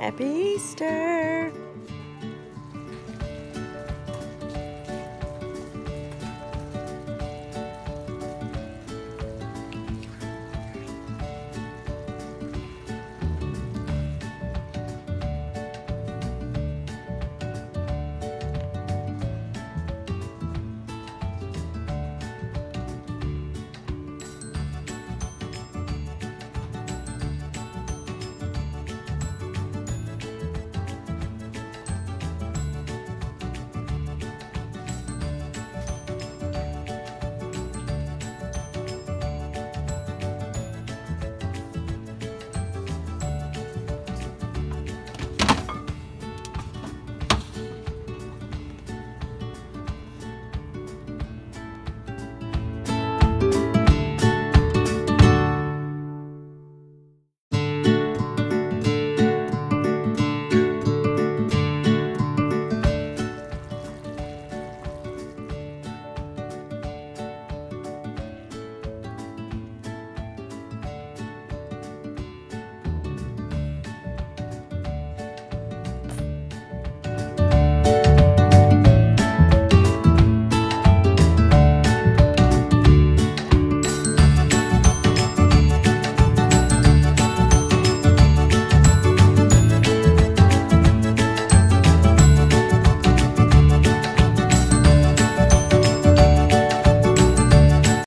Happy Easter.